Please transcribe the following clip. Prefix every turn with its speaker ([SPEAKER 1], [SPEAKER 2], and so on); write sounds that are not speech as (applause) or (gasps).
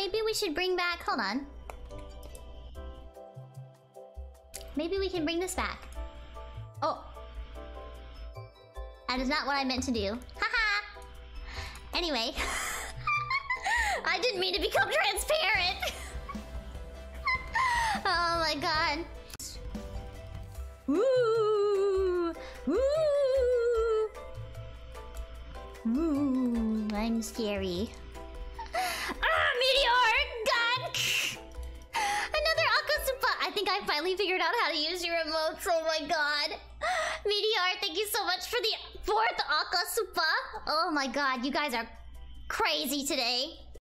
[SPEAKER 1] maybe we should bring back... Hold on. Maybe we can bring this back. Oh. That is not what I meant to do. Haha! anyway. (laughs) I didn't mean to become transparent! (laughs) oh my god. Woo! Woo! Ooh, I'm scary. Finally figured out how to use your emotes. Oh my god. (gasps) Meteor, thank you so much for the fourth Akasupa. Oh my god, you guys are crazy today.